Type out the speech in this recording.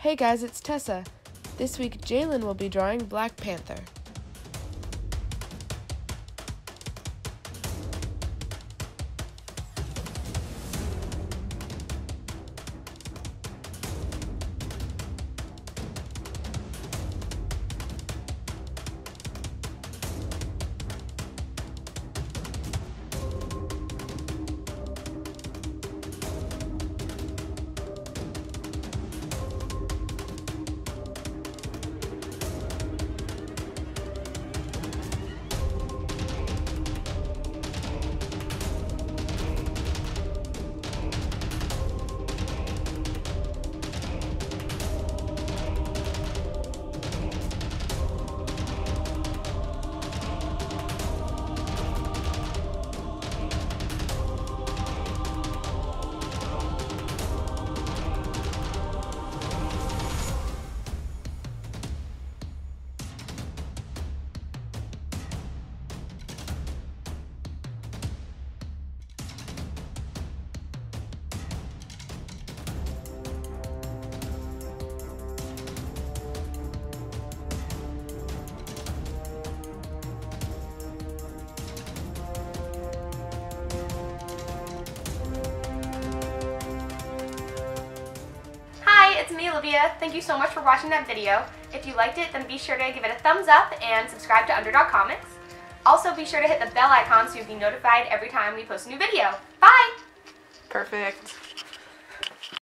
Hey guys, it's Tessa. This week, Jalen will be drawing Black Panther. It's me, Olivia. Thank you so much for watching that video. If you liked it, then be sure to give it a thumbs up and subscribe to Underdog Comics. Also, be sure to hit the bell icon so you'll be notified every time we post a new video. Bye! Perfect.